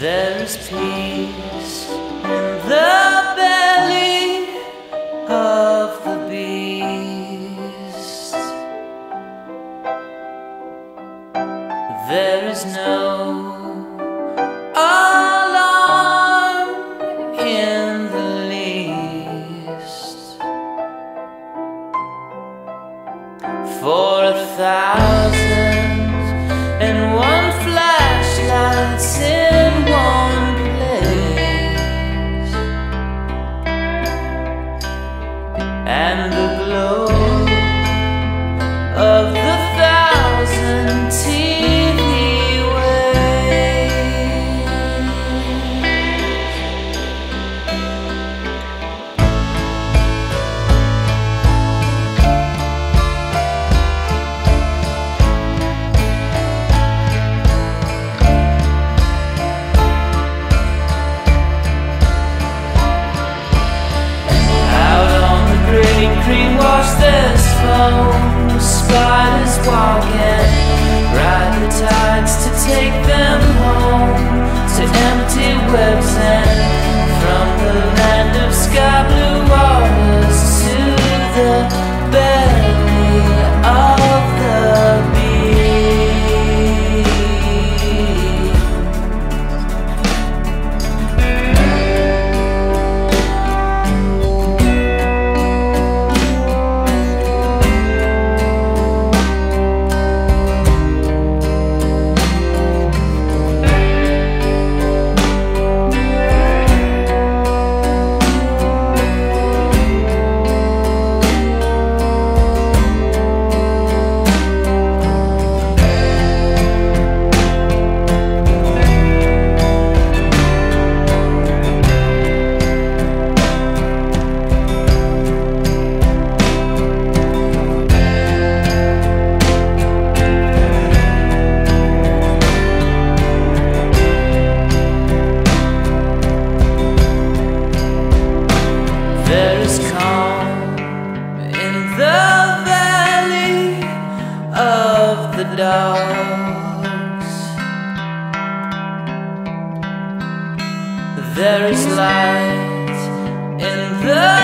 There's peace in the belly of the beast. There is no alarm in the least. For a thousand Spiders walking Ride the tides the dogs. There is light in the